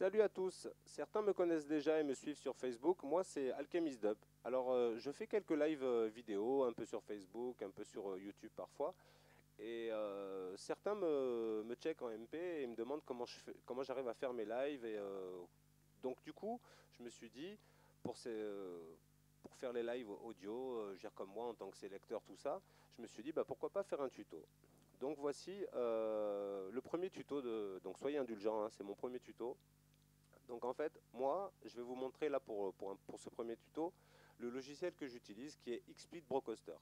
Salut à tous, certains me connaissent déjà et me suivent sur Facebook, moi c'est Alchemist Dub. Alors euh, je fais quelques lives euh, vidéo, un peu sur Facebook, un peu sur euh, YouTube parfois, et certains me, me checkent en MP et me demandent comment j'arrive à faire mes lives, et donc du coup je me suis dit, pour, faire les lives audio, je comme moi en tant que sélecteur tout ça, je me suis dit bah, pourquoi pas faire un tuto. Donc voici le premier tuto, donc soyez indulgents, hein, c'est mon premier tuto. Donc en fait, moi, je vais vous montrer là pour, pour, ce premier tuto, le logiciel que j'utilise qui est XSplit Broadcaster.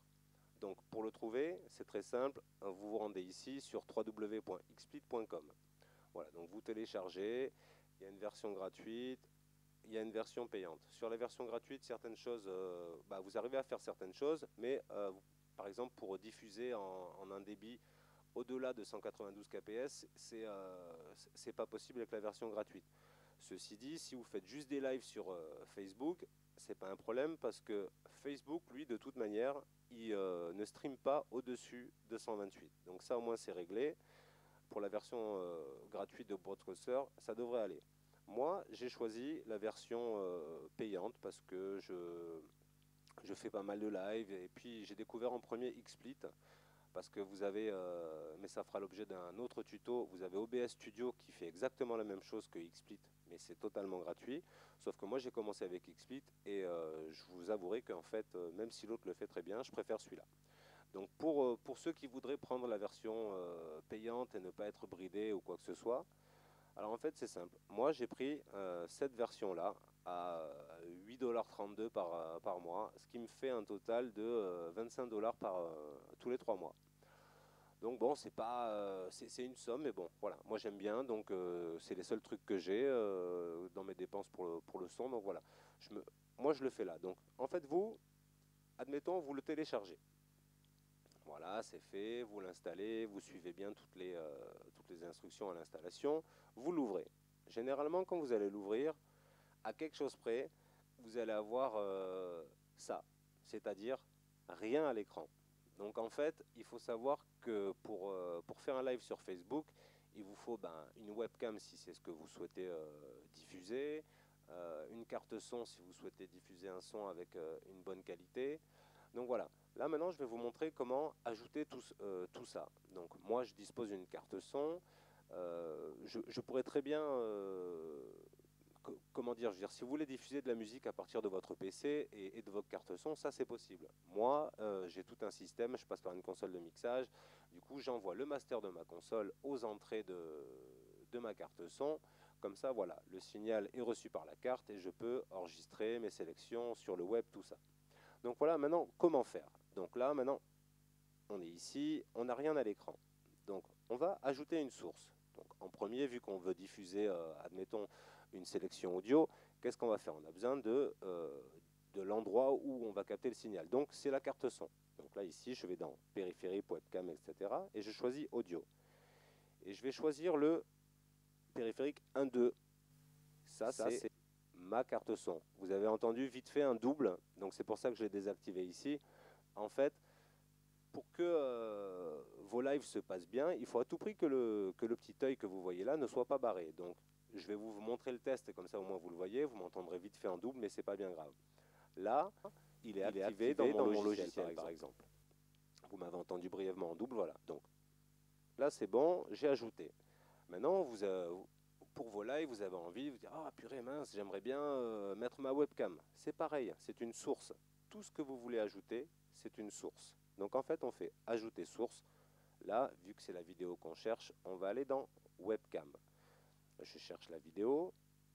Donc pour le trouver, c'est très simple, vous vous rendez ici sur www.xsplit.com. Voilà, donc vous téléchargez, il y a une version gratuite, il y a une version payante. Sur la version gratuite, certaines choses, euh, bah, vous arrivez à faire certaines choses, mais euh, par exemple pour diffuser en, un débit au-delà de 192 kps, c'est euh, pas possible avec la version gratuite. Ceci dit, si vous faites juste des lives sur euh, Facebook, c'est pas un problème parce que Facebook, lui, de toute manière, il euh, ne stream pas au-dessus de 128. Donc ça, au moins, c'est réglé. Pour la version euh, gratuite de Broadcaster, ça devrait aller. Moi, j'ai choisi la version payante parce que je, fais pas mal de lives et puis j'ai découvert en premier XSplit parce que vous avez, euh, mais ça fera l'objet d'un autre tuto, vous avez OBS Studio qui fait exactement la même chose que XSplit, mais c'est totalement gratuit. Sauf que moi j'ai commencé avec XSplit et euh, je vous avouerai qu'en fait, euh, même si l'autre le fait très bien, je préfère celui-là. Donc pour, pour ceux qui voudraient prendre la version payante et ne pas être bridé ou quoi que ce soit, alors en fait c'est simple. Moi j'ai pris cette version-là à 8,32$ par, par mois, ce qui me fait un total de 25$ par tous les 3 mois. Donc bon, c'est pas, euh, c'est une somme, mais bon, voilà. Moi j'aime bien, donc euh, c'est les seuls trucs que j'ai euh, dans mes dépenses pour le, son. Donc voilà, moi je le fais là. Donc en fait vous, admettons, vous le téléchargez. Voilà, c'est fait, vous l'installez, vous suivez bien toutes les instructions à l'installation, vous l'ouvrez. Généralement, quand vous allez l'ouvrir, à quelque chose près, vous allez avoir ça, c'est-à-dire rien à l'écran. Donc en fait, il faut savoir que pour, euh, pour faire un live sur Facebook, il vous faut ben, une webcam si c'est ce que vous souhaitez euh, diffuser, euh, une carte son si vous souhaitez diffuser un son avec une bonne qualité. Donc voilà, là maintenant je vais vous montrer comment ajouter tout, tout ça. Donc moi je dispose d'une carte son, je, je, pourrais très bien comment dire, si vous voulez diffuser de la musique à partir de votre PC et, de votre carte son, ça c'est possible. Moi, euh, j'ai tout un système, je passe par une console de mixage, du coup j'envoie le master de ma console aux entrées de, de ma carte son, comme ça voilà, le signal est reçu par la carte et je peux enregistrer mes sélections sur le web, tout ça. Donc voilà, maintenant, comment faire? Donc là, maintenant, on est ici, on n'a rien à l'écran. Donc on va ajouter une source. Donc en premier, vu qu'on veut diffuser, euh, admettons, une sélection audio, qu'est-ce qu'on va faire? On a besoin de, euh, de l'endroit où on va capter le signal. Donc c'est la carte son. Donc là ici, je vais dans périphérie, webcam, etc. Et je choisis audio. Et je vais choisir le périphérique 1.2. Ça, ça c'est ma carte son. Vous avez entendu vite fait un double, donc c'est pour ça que je l'ai désactivé ici. En fait, pour que euh, vos lives se passent bien, il faut à tout prix que le, que le petit œil que vous voyez là ne soit pas barré. Donc je vais vous montrer le test, comme ça au moins vous le voyez, vous m'entendrez vite fait en double, mais c'est pas bien grave. Là, il est, activé, dans, mon, logiciel, par, exemple. Vous m'avez entendu brièvement en double, voilà. Donc là c'est bon, j'ai ajouté. Maintenant, vous, euh, pour vos lives, vous avez envie de vous dire « Ah purée mince, j'aimerais bien euh, mettre ma webcam ». C'est pareil, c'est une source. Tout ce que vous voulez ajouter, c'est une source. Donc en fait, on fait ajouter source. Là, vu que c'est la vidéo qu'on cherche, on va aller dans webcam. Je cherche la vidéo.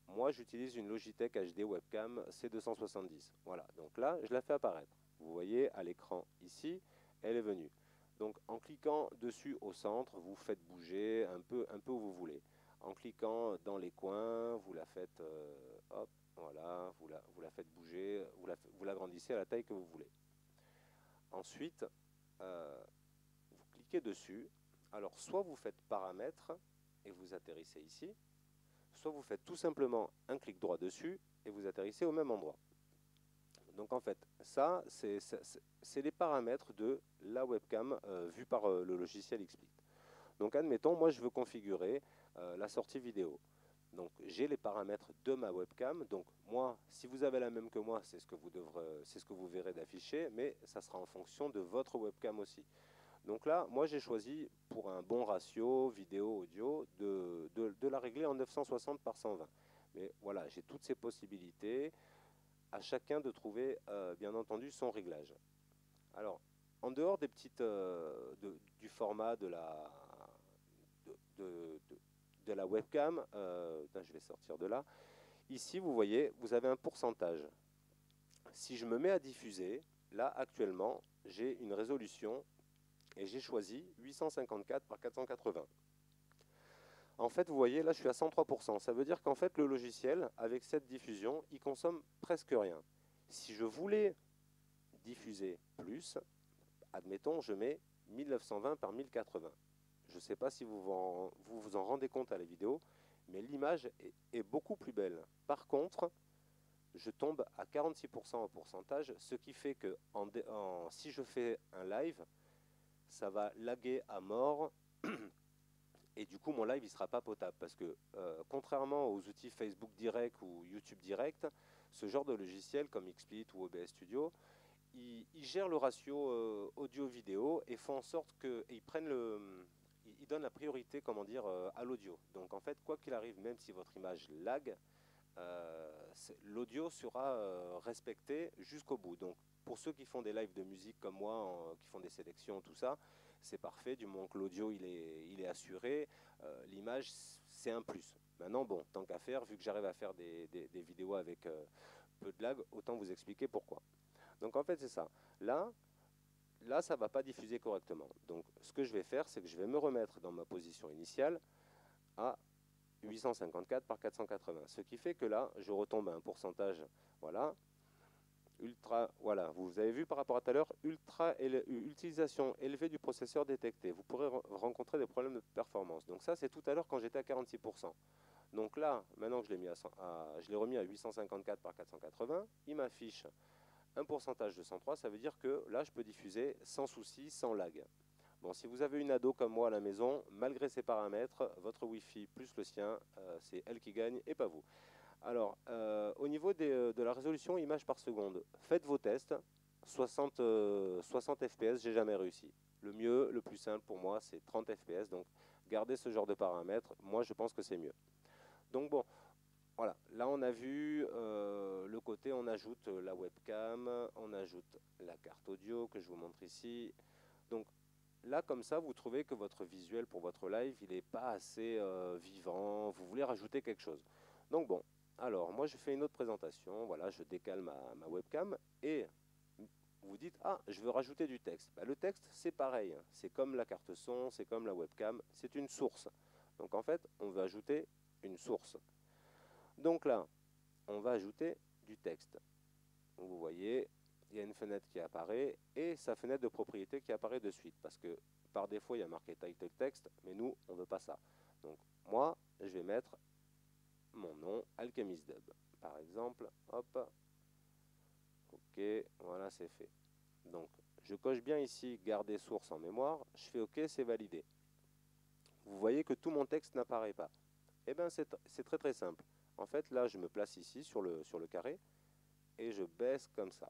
Moi, j'utilise une Logitech HD webcam C270. Voilà, donc là, je la fais apparaître. Vous voyez à l'écran ici, elle est venue. Donc en cliquant dessus au centre, vous faites bouger un peu, un peu où vous voulez. En cliquant dans les coins, vous la faites, euh, hop, voilà, vous la, la faites bouger, vous l'agrandissez à la taille que vous voulez. Ensuite, euh, vous cliquez dessus. Alors, soit vous faites paramètres et vous atterrissez ici, soit vous faites tout simplement un clic droit dessus et vous atterrissez au même endroit. Donc en fait, ça, c'est les paramètres de la webcam euh, vue par euh, le logiciel XSplit. Donc admettons, moi je veux configurer la sortie vidéo. Donc j'ai les paramètres de ma webcam. Donc moi, si vous avez la même que moi, c'est ce que vous c'est ce que vous verrez d'afficher, mais ça sera en fonction de votre webcam aussi. Donc là, moi j'ai choisi pour un bon ratio vidéo-audio de, de, la régler en 960 par 120. Mais voilà, j'ai toutes ces possibilités. À chacun de trouver, euh, bien entendu, son réglage. Alors, en dehors des petites, euh, du format de la, de, la webcam, euh, je vais sortir de là, ici vous voyez, vous avez un pourcentage. Si je me mets à diffuser, là actuellement, j'ai une résolution et j'ai choisi 854 par 480. En fait, vous voyez, là je suis à 103%. Ça veut dire qu'en fait, le logiciel, avec cette diffusion, il consomme presque rien. Si je voulais diffuser plus, admettons, je mets 1920 par 1080. Je ne sais pas si vous vous en, rendez compte à la vidéo, mais l'image est, beaucoup plus belle. Par contre, je tombe à 46% en pourcentage, ce qui fait que si je fais un live, ça va laguer à mort et du coup mon live il sera pas potable parce que euh, contrairement aux outils Facebook Direct ou YouTube Direct, ce genre de logiciel comme XSplit ou OBS Studio, ils, gèrent le ratio euh, audio-vidéo et font en sorte qu'ils prennent le, il, donne la priorité, comment dire, euh, à l'audio. Donc en fait, quoi qu'il arrive, même si votre image lag, l'audio sera respecté jusqu'au bout. Donc pour ceux qui font des lives de musique comme moi, qui font des sélections, tout ça, c'est parfait, du moment que l'audio il est, il est assuré, l'image c'est un plus. Maintenant, bon, tant qu'à faire, vu que j'arrive à faire des, des vidéos avec peu de lag, autant vous expliquer pourquoi. Donc en fait c'est ça. Là, là, ça ne va pas diffuser correctement. Donc, ce que je vais faire, c'est que je vais me remettre dans ma position initiale à 854 par 480. Ce qui fait que là, je retombe à un pourcentage, voilà, ultra, voilà, vous avez vu par rapport à tout à l'heure, ultra utilisation élevée du processeur détecté. Vous pourrez rencontrer des problèmes de performance. Donc ça, c'est tout à l'heure quand j'étais à 46%. Donc là, maintenant que je l'ai remis à 854 par 480, il m'affiche un pourcentage de 103, ça veut dire que là, je peux diffuser sans souci, sans lag. Bon, si vous avez une ado comme moi à la maison, malgré ces paramètres, votre Wi-Fi plus le sien, euh, c'est elle qui gagne et pas vous. Alors, euh, au niveau euh, de la résolution image par seconde, faites vos tests. 60, 60 fps, j'ai jamais réussi. Le mieux, le plus simple pour moi, c'est 30 fps. Donc, gardez ce genre de paramètres. Moi, je pense que c'est mieux. Donc bon, voilà, là on a vu euh, le côté, on ajoute la webcam, on ajoute la carte audio que je vous montre ici. Donc là comme ça, vous trouvez que votre visuel pour votre live, il n'est pas assez euh, vivant, vous voulez rajouter quelque chose. Donc bon, alors moi je fais une autre présentation, voilà, je décale ma, webcam et vous dites, ah, je veux rajouter du texte. Bah, le texte, c'est pareil, c'est comme la carte son, c'est comme la webcam, c'est une source. Donc en fait, on veut ajouter une source. Donc là, on va ajouter du texte. Vous voyez, il y a une fenêtre qui apparaît et sa fenêtre de propriété qui apparaît de suite parce que par défaut, il y a marqué title text, mais nous, on ne veut pas ça. Donc moi, je vais mettre mon nom, Alchemist Dub. Par exemple, hop, ok, voilà, c'est fait. Donc, je coche bien ici garder source en mémoire, je fais ok, c'est validé. Vous voyez que tout mon texte n'apparaît pas. Eh bien, c'est très très simple. En fait, là, je me place ici sur le, sur le carré et je baisse comme ça.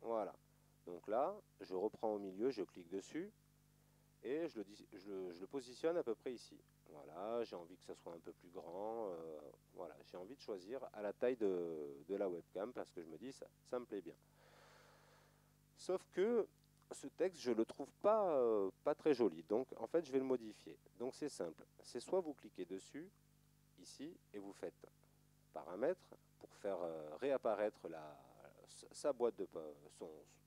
Voilà. Donc là, je reprends au milieu, je clique dessus et je le, positionne à peu près ici. Voilà, j'ai envie que ça soit un peu plus grand. Euh, voilà, j'ai envie de choisir à la taille de, la webcam parce que je me dis ça, ça me plaît bien. Sauf que ce texte, je ne le trouve pas, euh, pas très joli. Donc, en fait, je vais le modifier. Donc, c'est simple. C'est soit vous cliquez dessus, ici, et vous faites paramètres pour faire euh, réapparaître la, sa boîte de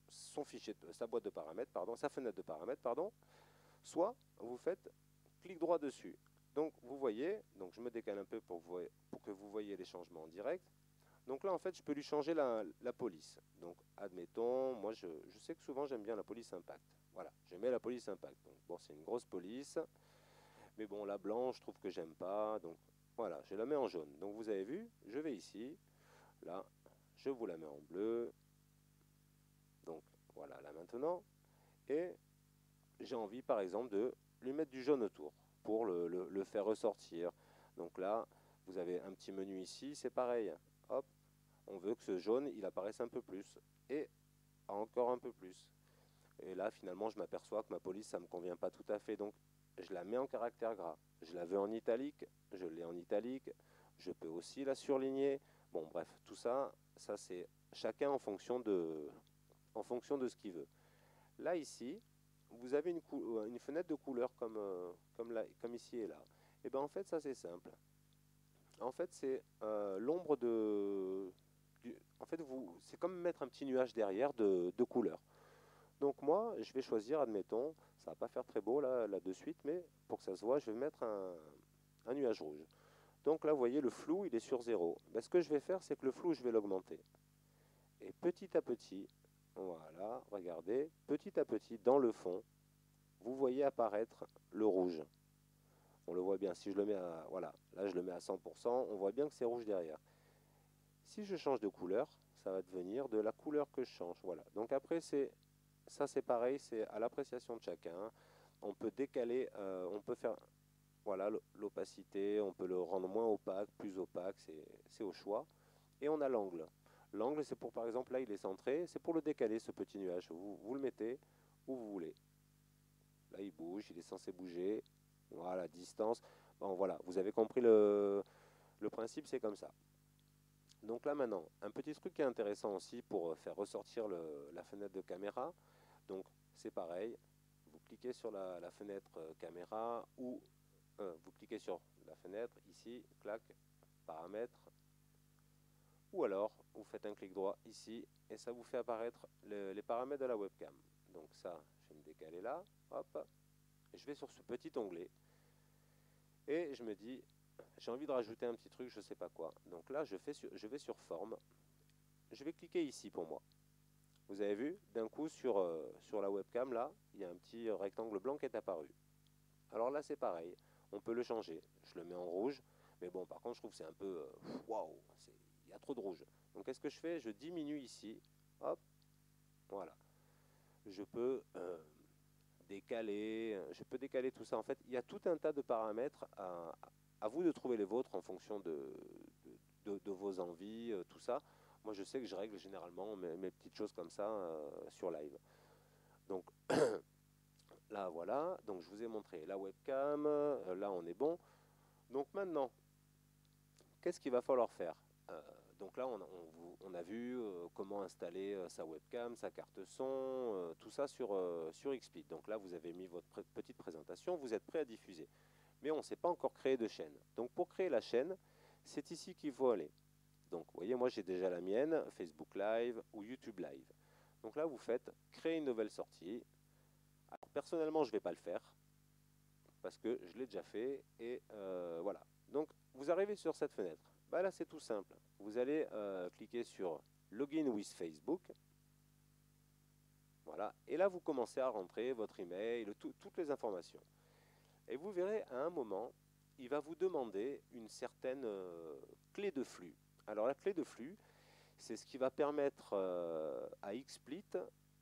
son fichier, sa boîte de paramètres, pardon, sa fenêtre de paramètres, pardon. Soit vous faites clic droit dessus. Donc vous voyez, donc je me décale un peu pour, que vous voyez les changements en direct. Donc là, en fait, je peux lui changer la, police. Donc, admettons, moi, je, je sais que souvent, j'aime bien la police impact. Voilà, je mets la police impact. Donc, bon, c'est une grosse police. Mais bon, la blanche, je trouve que j'aime pas. Donc, voilà, je la mets en jaune. Donc vous avez vu, je vais ici, là, je vous la mets en bleu. Donc voilà, là maintenant. Et j'ai envie par exemple de lui mettre du jaune autour pour le, faire ressortir. Donc là, Vous avez un petit menu ici, c'est pareil. Hop, on veut que ce jaune, il apparaisse un peu plus. Et encore un peu plus. Et là, finalement, je m'aperçois que ma police, ça ne me convient pas tout à fait. Donc, je la mets en caractère gras. Je la veux en italique, je l'ai en italique. Je peux aussi la surligner. Bon, bref, tout ça, ça c'est chacun en fonction de, en fonction de ce qu'il veut. Là, ici, vous avez une, euh, une fenêtre de couleur comme, euh, ici et là. Et bien en fait, ça c'est simple. En fait, c'est euh, l'ombre de... en fait, c'est comme mettre un petit nuage derrière de, de couleur. Donc moi, je vais choisir, admettons, ça va pas faire très beau là, là de suite, mais pour que ça se voit, je vais mettre un, un nuage rouge. Donc là, vous voyez, le flou, il est sur 0. Ben, ce que je vais faire, c'est que le flou, je vais l'augmenter. Et petit à petit, voilà, regardez, petit à petit, dans le fond, vous voyez apparaître le rouge. On le voit bien, si je le mets à, voilà, là je le mets à 100%, on voit bien que c'est rouge derrière. Si je change de couleur, ça va devenir de la couleur que je change, voilà. Donc après, ça c'est pareil, c'est à l'appréciation de chacun. On peut décaler, euh, on peut faire, voilà, l'opacité, on peut le rendre moins opaque, plus opaque, c'est au choix. Et on a l'angle. L'angle, c'est pour, par exemple, là, il est centré, c'est pour le décaler, ce petit nuage. Vous, vous le mettez où vous voulez. Là, il bouge, il est censé bouger. Voilà, distance. Bon, voilà, vous avez compris le, le principe, c'est comme ça. Donc là, maintenant, un petit truc qui est intéressant aussi pour faire ressortir la fenêtre de caméra. Donc, c'est pareil. Vous cliquez sur la, fenêtre caméra ou euh, vous cliquez sur la fenêtre, ici, clac, paramètres, ou alors vous faites un clic droit ici et ça vous fait apparaître les paramètres de la webcam. Donc ça, je vais me décaler là, hop, je vais sur ce petit onglet et je me dis, j'ai envie de rajouter un petit truc, je ne sais pas quoi. Donc là, je, vais sur forme, je vais cliquer ici pour moi. Vous avez vu, d'un coup sur, euh, sur la webcam, là, il y a un petit rectangle blanc qui est apparu. Alors là, c'est pareil, on peut le changer. Je le mets en rouge, mais bon, par contre, je trouve que c'est un peu, euh, waouh, y a trop de rouge. Donc qu'est-ce que je fais? Je diminue ici, hop, voilà. Je peux euh, décaler, je peux décaler tout ça. En fait, il y a tout un tas de paramètres à, vous de trouver les vôtres en fonction de, vos envies, euh, tout ça. Moi, je sais que je règle généralement mes, petites choses comme ça euh, sur live. Donc là, voilà. Donc je vous ai montré la webcam. là, on est bon. Donc maintenant, qu'est-ce qu'il va falloir faire? Donc là, on, a vu euh, comment installer euh, sa webcam, sa carte son, euh, tout ça sur, sur. Donc là, vous avez mis votre petite présentation, vous êtes prêt à diffuser. Mais on ne s'est pas encore créé de chaîne. Donc pour créer la chaîne, c'est ici qu'il faut aller. Donc vous voyez, moi j'ai déjà la mienne, Facebook Live ou YouTube Live. Donc là, vous faites créer une nouvelle sortie. Personnellement, je ne vais pas le faire parce que je l'ai déjà fait et voilà. Donc vous arrivez sur cette fenêtre. Bah là, c'est tout simple. Vous allez euh, cliquer sur Login with Facebook. Voilà. Et là, vous commencez à rentrer votre email, toutes les informations. Et vous verrez, à un moment, il va vous demander une certaine euh, clé de flux. Alors, la clé de flux, c'est ce qui va permettre euh, à XSplit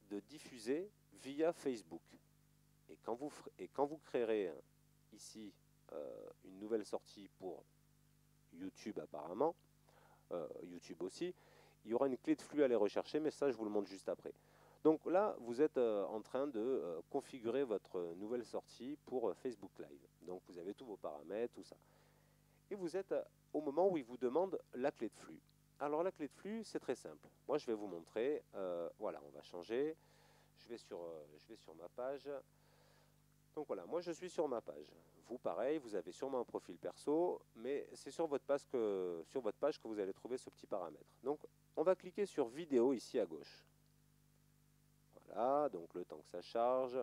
de diffuser via Facebook. Et quand vous, et quand vous créerez ici une nouvelle sortie pour YouTube apparemment, euh, YouTube aussi, il y aura une clé de flux à aller rechercher, mais ça je vous le montre juste après. Donc là, vous êtes euh, en train de euh, configurer votre nouvelle sortie pour Facebook Live. Donc vous avez tous vos paramètres, tout ça. Et vous êtes au moment où il vous demande la clé de flux. Alors la clé de flux, c'est très simple. Moi, je vais vous montrer. voilà, on va changer. Je vais sur, je vais sur ma page. Donc voilà, moi je suis sur ma page. Vous, pareil, vous avez sûrement un profil perso, mais c'est sur votre page que, vous allez trouver ce petit paramètre. Donc on va cliquer sur vidéo ici à gauche. Voilà, donc le temps que ça charge,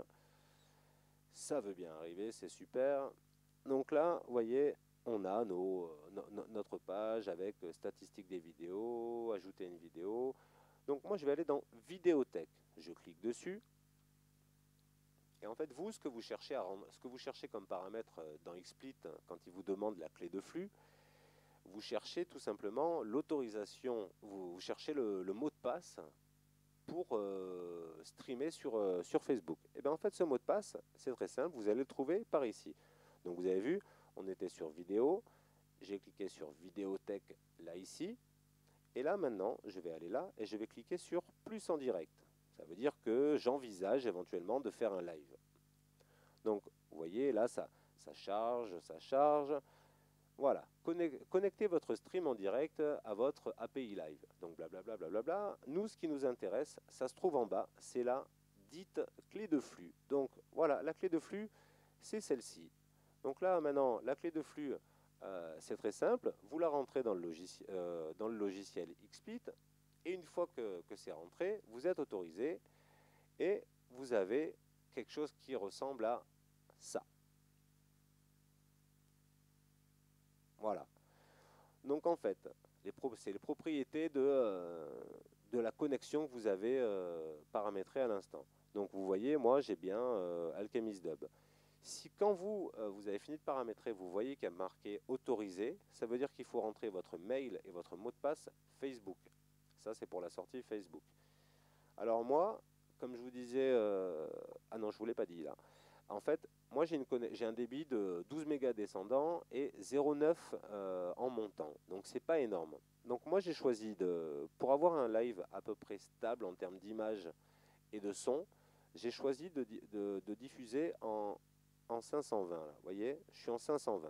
ça veut bien arriver, c'est super. Donc là, vous voyez, on a nos, notre page avec statistiques des vidéos, ajouter une vidéo. Donc moi je vais aller dans vidéothèque. Je clique dessus, et en fait, vous, ce que vous cherchez, à rendre, ce que vous cherchez comme paramètre euh, dans XSplit, hein, quand il vous demande la clé de flux, vous cherchez tout simplement l'autorisation, vous, cherchez le, mot de passe pour euh, streamer sur, euh, sur Facebook. Et bien en fait, ce mot de passe, c'est très simple, vous allez le trouver par ici. Donc vous avez vu, on était sur vidéo, j'ai cliqué sur Vidéothèque là ici. Et là maintenant, je vais aller là et je vais cliquer sur plus en direct. Ça veut dire que j'envisage éventuellement de faire un live. Donc vous voyez là ça, charge, ça charge. Voilà, connectez votre stream en direct à votre API Live. Donc blablabla. Bla bla bla Nous, ce qui nous intéresse, ça se trouve en bas, c'est la dite clé de flux. Donc voilà, la clé de flux, c'est celle-ci. Donc là, maintenant, la clé de flux, euh, c'est très simple. Vous la rentrez dans le, logiciel, euh, dans. Et une fois que, c'est rentré, vous êtes autorisé et vous avez quelque chose qui ressemble à ça. Voilà. Donc en fait, c'est les propriétés de, euh, de la connexion que vous avez euh, paramétrée à l'instant. Donc vous voyez, moi j'ai bien euh, Alchemist Dub. Si quand vous, vous avez fini de paramétrer, vous voyez qu'il y a marqué autorisé, ça veut dire qu'il faut rentrer votre mail et votre mot de passe Facebook. C'est pour la sortie Facebook. Alors moi, comme je vous disais, ah non je ne vous l'ai pas dit là, en fait, moi j'ai un débit de 12 mégas descendant et 0,9 euh, en montant. Donc c'est pas énorme. Donc moi j'ai choisi de, pour avoir un live à peu près stable en termes d'image et de son, j'ai choisi de, diffuser en, 520. Vous voyez, je suis en 520.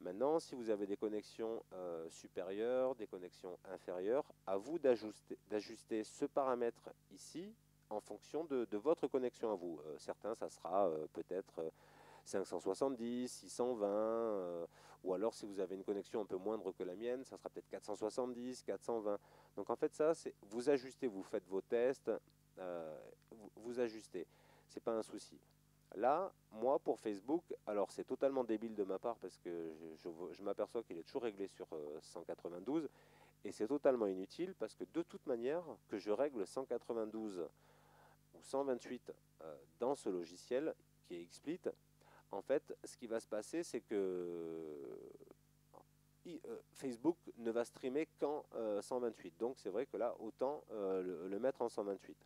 Maintenant, si vous avez des connexions euh, supérieures, des connexions inférieures, à vous d'ajuster ce paramètre ici en fonction de, votre connexion à vous. Euh, certains, ça sera euh, peut-être 570, euh, 620, ou alors si vous avez une connexion un peu moindre que la mienne, ça sera peut-être 470, 420. Donc en fait, ça, vous ajustez, vous faites vos tests, vous, vous, ajustez. C'est pas un souci. Là, moi, pour Facebook, alors c'est totalement débile de ma part parce que je, m'aperçois qu'il est toujours réglé sur 192 et c'est totalement inutile parce que de toute manière, que je règle 192 128 euh, dans ce logiciel qui est XSplit, en fait, ce qui va se passer, c'est que euh, Facebook ne va streamer qu'en 128. Euh, Donc c'est vrai que là, autant le, mettre en 128.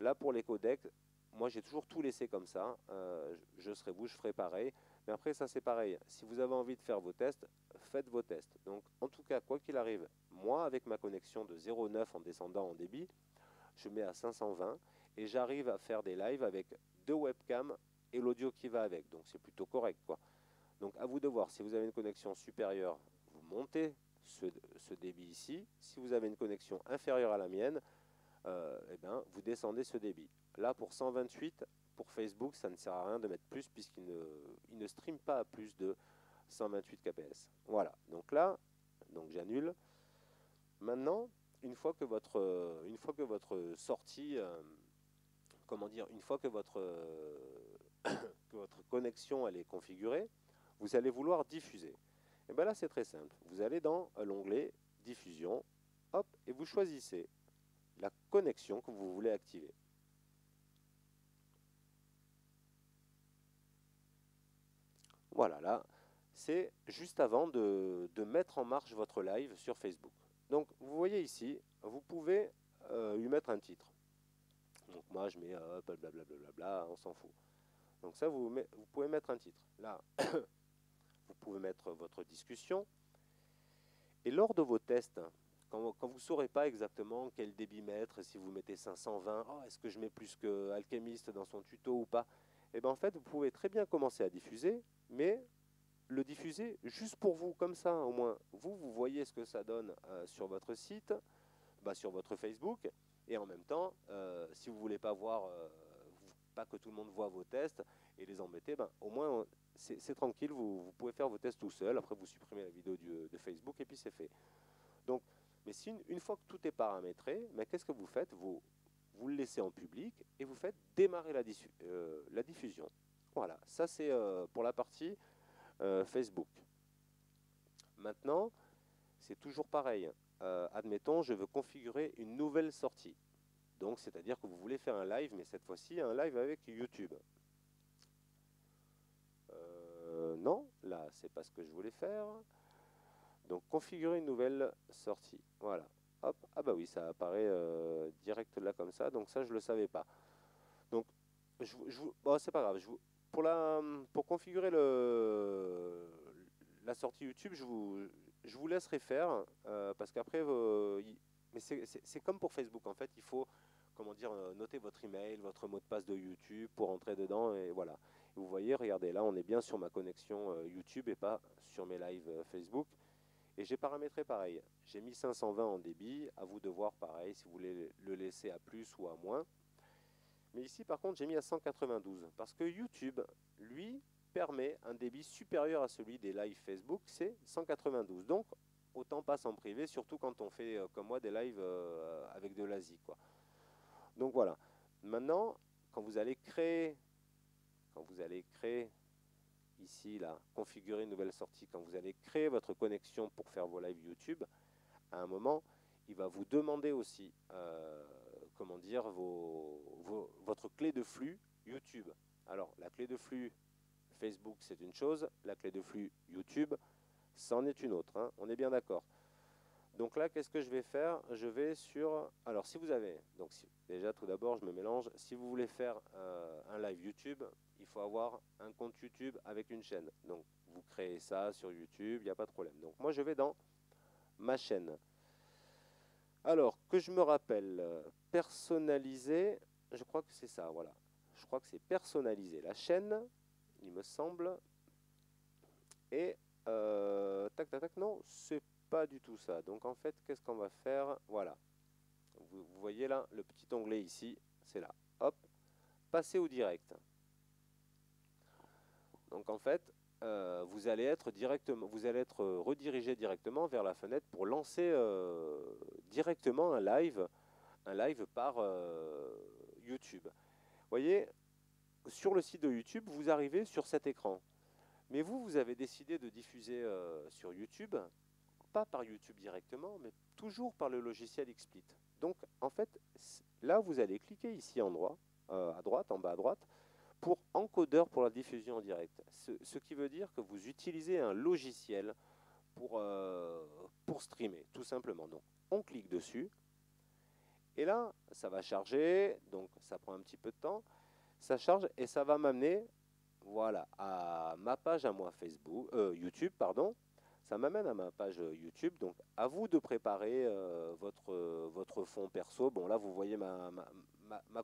Là, pour les codecs, moi j'ai toujours tout laissé comme ça. je serai vous, je ferai pareil. Mais après, ça c'est pareil. Si vous avez envie de faire vos tests, faites vos tests. Donc en tout cas, quoi qu'il arrive, moi avec ma connexion de 0,9 en descendant en débit, je mets à 520 et j'arrive à faire des lives avec deux webcams et l'audio qui va avec. Donc c'est plutôt correct. quoi. Donc à vous de voir. Si vous avez une connexion supérieure, vous montez ce, débit ici. Si vous avez une connexion inférieure à la mienne, euh, eh ben, vous descendez ce débit. Là pour 128, pour Facebook, ça ne sert à rien de mettre plus puisqu'il ne, il ne stream pas à plus de 128 kps. Voilà. Donc là, donc j'annule. Maintenant, une fois que votre, une fois que votre sortie... Euh, comment dire, une fois que votre, votre connexion elle est configurée, vous allez vouloir diffuser. Et bien là, c'est très simple. Vous allez dans l'onglet Diffusion, hop, et vous choisissez la connexion que vous voulez activer. Voilà, là, c'est juste avant de, mettre en marche votre live sur Facebook. Donc, vous voyez ici, vous pouvez euh, lui mettre un titre. Donc moi je mets hop, blablabla, on s'en fout. Donc ça, vous, vous pouvez mettre un titre. Là, vous pouvez mettre votre discussion. Et lors de vos tests, quand, vous ne saurez pas exactement quel débit mettre, si vous mettez 520, est-ce que je mets plus que Alchemist dans son tuto ou pas eh bien en fait, vous pouvez très bien commencer à diffuser, mais le diffuser juste pour vous, comme ça, au moins. Vous, vous voyez ce que ça donne euh, sur votre site, bah, sur votre Facebook, et en même temps, euh, si vous ne voulez pas voir, euh, pas que tout le monde voit vos tests et les embêter, ben, au moins c'est tranquille, vous, pouvez faire vos tests tout seul. Après, vous supprimez la vidéo de Facebook et puis c'est fait. Donc, mais si une, fois que tout est paramétré, qu'est-ce que vous faites? Vous, vous le laissez en public et vous faites démarrer la diffusion. Voilà, ça c'est pour la partie Facebook. Maintenant, c'est toujours pareil. Euh, admettons, je veux configurer une nouvelle sortie. Donc, c'est-à-dire que vous voulez faire un live, mais cette fois-ci, un live avec YouTube. Euh, non, là, c'est pas ce que je voulais faire. Donc, configurer une nouvelle sortie. Voilà. Hop, ah bah oui, ça apparaît euh, direct là comme ça. Donc ça, je le savais pas. Donc, je, c'est pas grave. Pour, la, pour configurer la sortie YouTube, je vous, je vous laisserai faire, parce qu'après, mais c'est comme pour Facebook, en fait, il faut comment dire, noter votre email, votre mot de passe de YouTube pour entrer dedans, et voilà. vous voyez, regardez, là, on est bien sur ma connexion YouTube et pas sur mes lives Facebook. Et j'ai paramétré pareil. J'ai mis 520 en débit. À vous de voir pareil si vous voulez le laisser à plus ou à moins. Mais ici, par contre, j'ai mis à 192. Parce que YouTube, lui, permet un débit supérieur à celui des lives Facebook. C'est 192. Donc, autant passe en privé, surtout quand on fait, euh, comme moi, des lives euh, avec de l'Asie. Donc voilà. Maintenant, quand vous allez créer, quand vous allez créer ici, là, configurer une nouvelle sortie, quand vous allez créer votre connexion pour faire vos lives YouTube, à un moment, il va vous demander aussi, euh, comment dire, votre clé de flux YouTube. Alors, la clé de flux Facebook, c'est une chose, la clé de flux YouTube, c'en est une autre, hein. on est bien d'accord. Donc là, qu'est-ce que je vais faire? Je vais sur... Alors, si vous avez... Donc, déjà, tout d'abord, je me mélange. Si vous voulez faire euh, un live YouTube, il faut avoir un compte YouTube avec une chaîne. Donc, vous créez ça sur YouTube, il n'y a pas de problème. Donc, moi, je vais dans ma chaîne. Alors, que je me rappelle, personnaliser, je crois que c'est ça, voilà. Je crois que c'est personnaliser la chaîne, il me semble. Et, euh, tac, tac, tac, non, c'est pas du tout ça. Donc en fait, qu'est-ce qu'on va faire? Voilà. Vous, voyez là, le petit onglet ici, c'est là. Hop, passer au direct. Donc en fait, euh, vous allez être directement, vous allez être redirigé directement vers la fenêtre pour lancer euh, directement un live, un live par euh, YouTube. Vous voyez, sur le site de YouTube, vous arrivez sur cet écran. Mais vous, vous avez décidé de diffuser sur YouTube pas par YouTube directement, mais toujours par le logiciel XSplit. Donc, en fait, là, vous allez cliquer ici en droit, euh, à droite, en bas à droite, pour encodeur pour la diffusion en direct. Ce, qui veut dire que vous utilisez un logiciel pour, euh, pour streamer, tout simplement. Donc, on clique dessus. Et là, ça va charger, donc ça prend un petit peu de temps. Ça charge et ça va m'amener voilà, à ma page à moi Facebook, euh, YouTube, pardon, ça m'amène à ma page YouTube. Donc, à vous de préparer euh, votre, votre fond perso. Bon, là, vous voyez ma,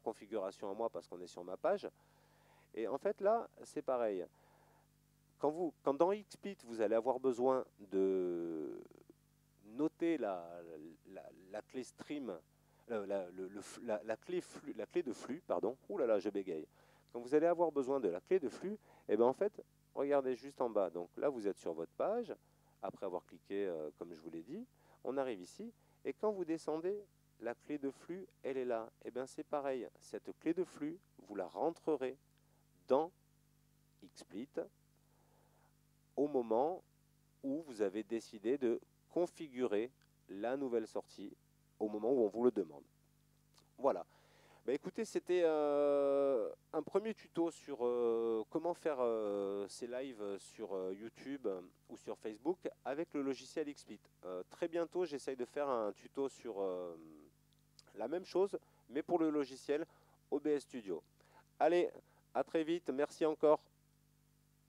configuration à moi parce qu'on est sur ma page. Et en fait, là, c'est pareil. Quand, vous, quand dans XSplit, vous allez avoir besoin de noter la, la, clé stream, euh, la, clé flux, la clé de flux, pardon. Ouh là là, je bégaye. Quand vous allez avoir besoin de la clé de flux, et eh bien en fait, regardez juste en bas. Donc là, vous êtes sur votre page après avoir cliqué, euh, comme je vous l'ai dit. On arrive ici, et quand vous descendez, la clé de flux, elle est là. Et eh bien c'est pareil, cette clé de flux, vous la rentrerez dans XSplit au moment où vous avez décidé de configurer la nouvelle sortie, au moment où on vous le demande. Voilà. Bah, écoutez, c'était euh, un premier tuto sur euh, comment faire euh, ces lives sur YouTube ou sur Facebook avec le logiciel XSplit. très bientôt, j'essaye de faire un tuto sur la même chose, mais pour le logiciel OBS Studio. Allez, à très vite, merci encore.